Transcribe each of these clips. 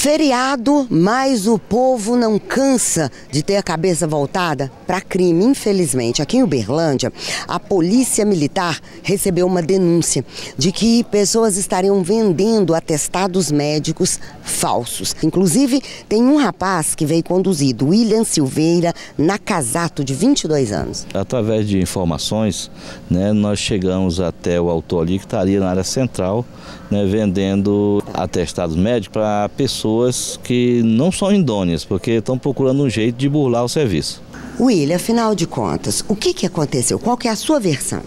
Feriado, mas o povo não cansa de ter a cabeça voltada para crime. Infelizmente, aqui em Uberlândia, a Polícia Militar recebeu uma denúncia de que pessoas estariam vendendo atestados médicos falsos. Inclusive, tem um rapaz que veio conduzido, William Silveira Nakazato, de 22 anos. Através de informações, né, nós chegamos até o autor ali que estaria na área central, né, vendendo atestados médicos para pessoas que não são idôneas, porque estão procurando um jeito de burlar o serviço. William, afinal de contas, o que, que aconteceu? Qual que é a sua versão?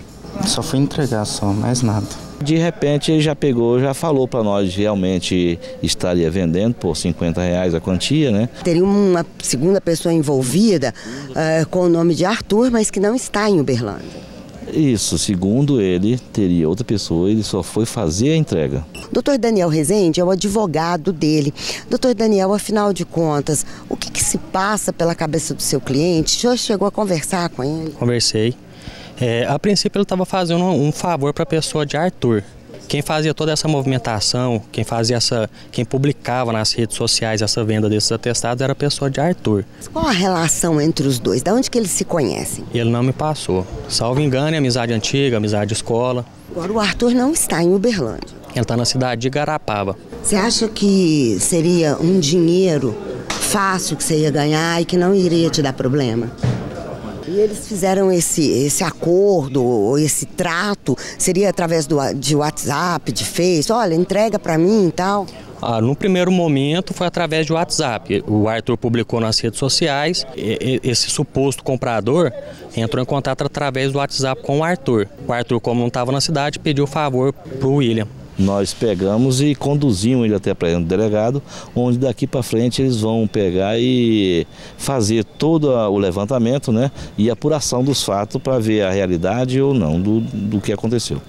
Só fui entregar só, mais nada. De repente ele já pegou, já falou para nós realmente estaria vendendo por 50 reais a quantia, né? Teria uma segunda pessoa envolvida uh, com o nome de Arthur, mas que não está em Uberlândia. Isso, segundo ele, teria outra pessoa, ele só foi fazer a entrega. Doutor Daniel Rezende é o advogado dele. Doutor Daniel, afinal de contas, o que, que se passa pela cabeça do seu cliente? O senhor chegou a conversar com ele? Conversei. É, a princípio ele estava fazendo um favor para a pessoa de Arthur. Quem fazia toda essa movimentação, quem fazia essa, quem publicava nas redes sociais essa venda desses atestados era a pessoa de Arthur. Qual a relação entre os dois? Da onde que eles se conhecem? Ele não me passou. Salvo engano, é amizade antiga, amizade de escola. Agora o Arthur não está em Uberlândia. Ele está na cidade de Garapava. Você acha que seria um dinheiro fácil que você ia ganhar e que não iria te dar problema? E eles fizeram esse, esse acordo, esse trato, seria através do, de WhatsApp, de Face, olha, entrega para mim e tal? Ah, no primeiro momento foi através de WhatsApp. O Arthur publicou nas redes sociais. esse suposto comprador entrou em contato através do WhatsApp com o Arthur. O Arthur, como não estava na cidade, pediu favor para o William nós pegamos e conduzimos ele até para o delegado, onde daqui para frente eles vão pegar e fazer todo o levantamento né, e apuração dos fatos para ver a realidade ou não do, do que aconteceu.